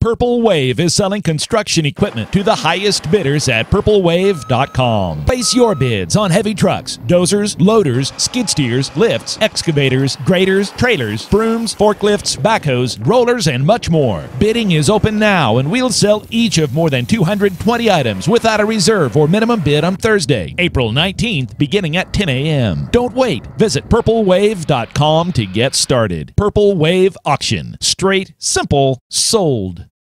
Purple Wave is selling construction equipment to the highest bidders at purplewave.com. Place your bids on heavy trucks, dozers, loaders, skid steers, lifts, excavators, graders, trailers, brooms, forklifts, backhoes, rollers, and much more. Bidding is open now, and we'll sell each of more than 220 items without a reserve or minimum bid on Thursday, April 19th, beginning at 10 a.m. Don't wait. Visit purplewave.com to get started. Purple Wave Auction. Straight, simple, sold.